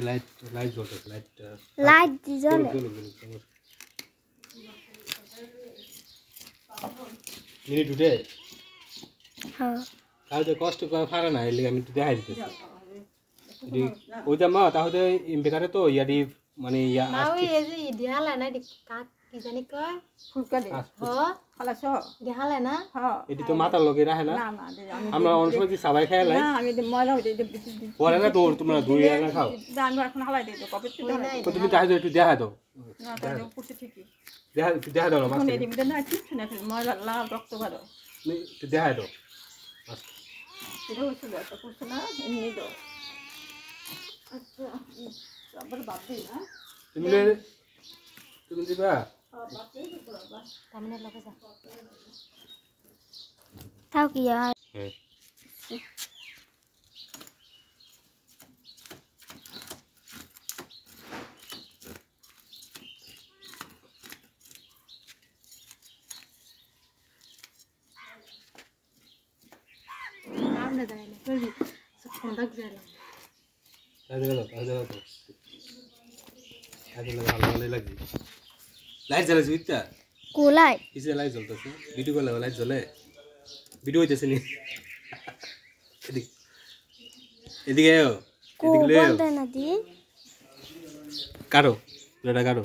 Light light জ্বলতেছে light light দি জ্বলে minute উঠে হ্যাঁ তাহলে কষ্ট করে ফারা না এলে আমি একটু দেখাই দিতেছি এটি ওইটা মা তাহলে বেকারে তো ইয়াদি মানে ইয়া না কি জানি কয়? ফুলকালি আচ্ছা। না? হ। এটি তো মাথার লগে রাখে না? আমরা অনেক সময় কি সাবাই খাই লাই? আমি ময়লা হইতে পরে না দৌড় তোমরা দুই না খাও। আমি এখন হালাই দিই তো তুমি দেখা তুমি দিবা? Tamne lo pesa. Tao kìa. Tamne da ne. Böyle sıkıntı güzel. Hadi bakalım, hadi bakalım. Hadi bakalım, hadi bakalım. Light জ্বালাইছো ইত্যা কোলাই ইসে লাইট জ্বলতেছে। ভিডিও করলে লাইট জ্বলে? ভিডিও হইতেছে নি? এদিক এদিকে এদিকে কাটো এটা কাটো।